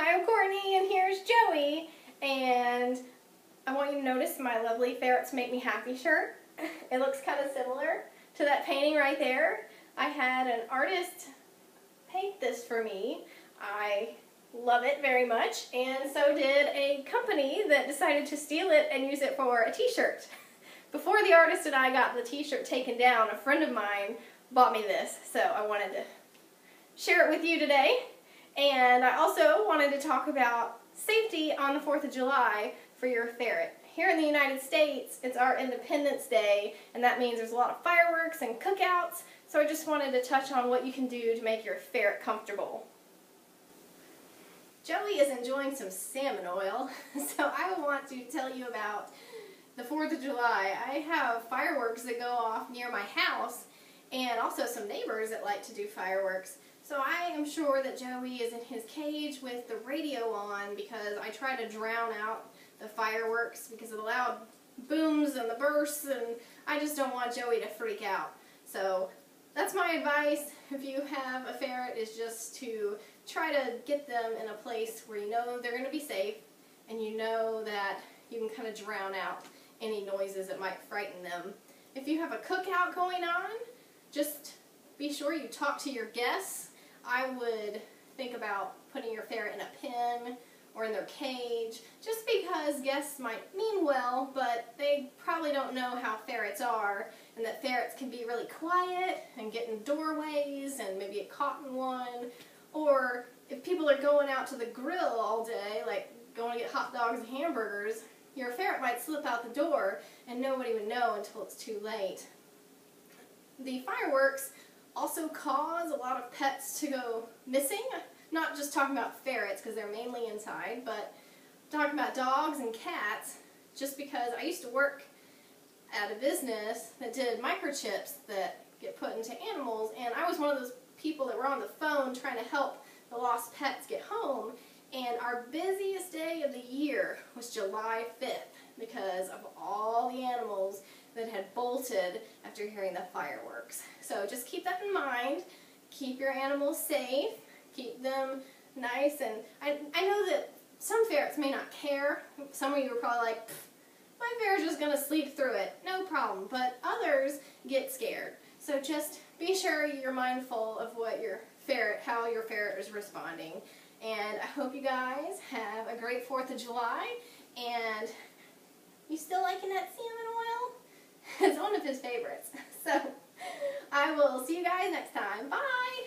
Hi, I'm Courtney, and here's Joey, and I want you to notice my lovely Ferrets Make Me Happy shirt. It looks kind of similar to that painting right there. I had an artist paint this for me. I love it very much, and so did a company that decided to steal it and use it for a t-shirt. Before the artist and I got the t-shirt taken down, a friend of mine bought me this, so I wanted to share it with you today. And I also wanted to talk about safety on the 4th of July for your ferret. Here in the United States, it's our Independence Day, and that means there's a lot of fireworks and cookouts, so I just wanted to touch on what you can do to make your ferret comfortable. Joey is enjoying some salmon oil, so I want to tell you about the 4th of July. I have fireworks that go off near my house, and also some neighbors that like to do fireworks. So I am sure that Joey is in his cage with the radio on because I try to drown out the fireworks because of the loud booms and the bursts and I just don't want Joey to freak out. So that's my advice if you have a ferret is just to try to get them in a place where you know they're going to be safe and you know that you can kind of drown out any noises that might frighten them. If you have a cookout going on, just be sure you talk to your guests I would think about putting your ferret in a pen or in their cage, just because guests might mean well, but they probably don't know how ferrets are, and that ferrets can be really quiet and get in doorways and maybe get caught in one, or if people are going out to the grill all day, like going to get hot dogs and hamburgers, your ferret might slip out the door and nobody would know until it's too late. The fireworks also cause a lot of pets to go missing. Not just talking about ferrets because they're mainly inside, but talking about dogs and cats just because I used to work at a business that did microchips that get put into animals and I was one of those people that were on the phone trying to help the lost pets get home and our busiest day of the year was July 5th because of all the animals that had bolted after hearing the fireworks. So just keep that in mind. Keep your animals safe. Keep them nice. And I, I know that some ferrets may not care. Some of you are probably like, my ferret's just going to sleep through it. No problem. But others get scared. So just be sure you're mindful of what your ferret, how your ferret is responding. And I hope you guys have a great 4th of July. And you still liking that salmon oil? His favorites. So I will see you guys next time. Bye!